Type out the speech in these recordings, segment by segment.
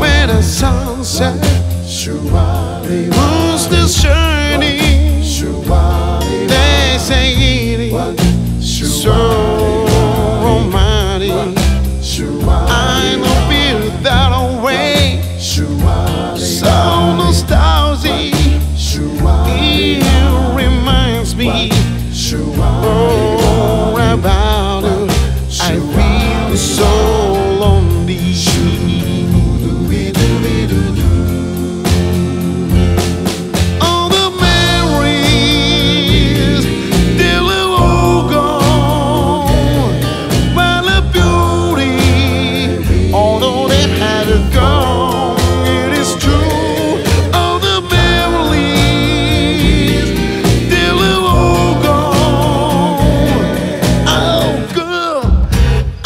When the sunset moon's still shining, they say it is so romantic. I know feel that way, so nostalgic. Yeah me. Oh,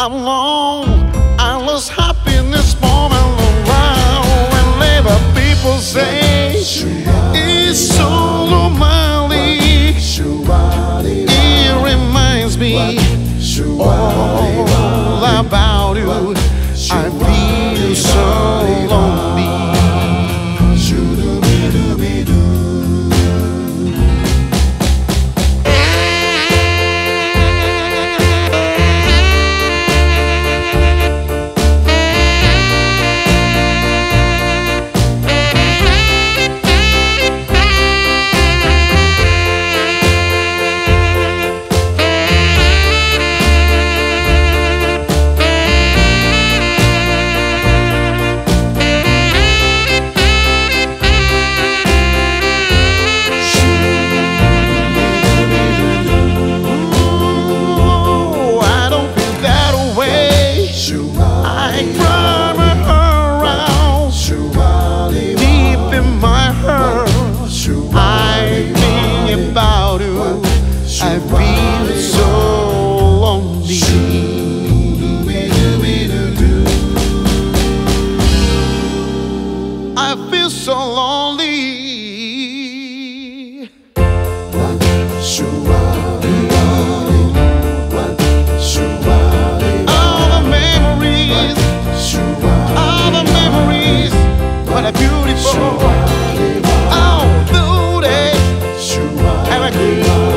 alone. I lost happiness moment around whenever people say it's so romantic. It reminds me all about you. I feel so Around deep in my heart. I think about you. I feel so lonely. I feel so lonely. Adriano.